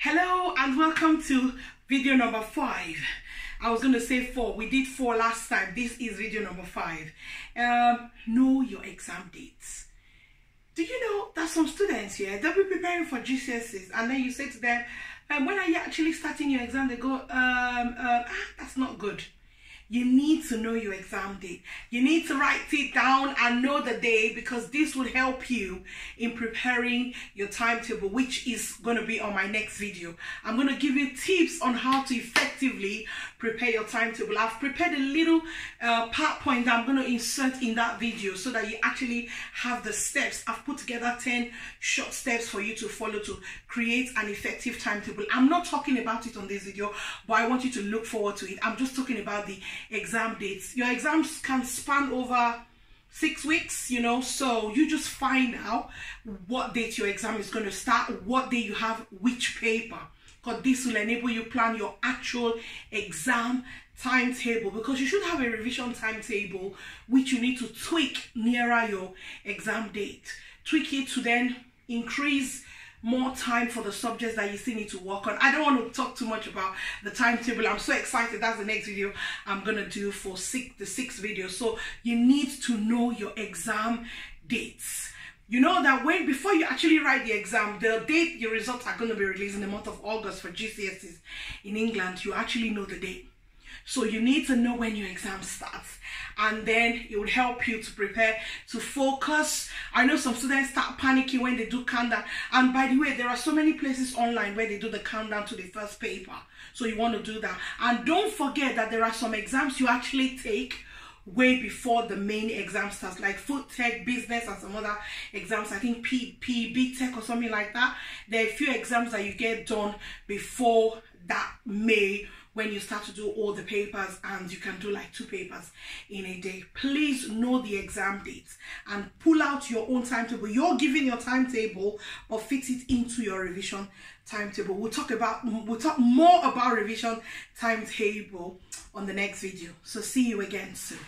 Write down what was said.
Hello and welcome to video number five. I was going to say four. We did four last time. This is video number five. Um, know your exam dates. Do you know that some students here, they'll be preparing for GCSEs and then you say to them, um, when are you actually starting your exam? They go, um, um, ah, that's not good you need to know your exam date. You need to write it down and know the day because this will help you in preparing your timetable, which is going to be on my next video. I'm going to give you tips on how to effectively prepare your timetable. I've prepared a little uh, PowerPoint that I'm going to insert in that video so that you actually have the steps. I've put together 10 short steps for you to follow to create an effective timetable. I'm not talking about it on this video, but I want you to look forward to it. I'm just talking about the exam dates. Your exams can span over six weeks, you know, so you just find out what date your exam is going to start, what day you have which paper. Because this will enable you plan your actual exam timetable because you should have a revision timetable which you need to tweak nearer your exam date. Tweak it to then increase more time for the subjects that you still need to work on. I don't want to talk too much about the timetable. I'm so excited. That's the next video I'm going to do for six, the sixth video. So you need to know your exam dates. You know that when before you actually write the exam, the date your results are going to be released in the month of August for GCSEs in England, you actually know the date. So you need to know when your exam starts and then it would help you to prepare to focus. I know some students start panicking when they do countdown. And by the way, there are so many places online where they do the countdown to the first paper. So you want to do that. And don't forget that there are some exams you actually take way before the main exam starts, like food tech, business, and some other exams. I think P, P, BTEC or something like that. There are a few exams that you get done before that May when you start to do all the papers and you can do like two papers in a day. Please know the exam dates and pull out your own timetable. You're giving your timetable, but fix it into your revision timetable. We'll talk about we'll talk more about revision timetable on the next video. So see you again soon.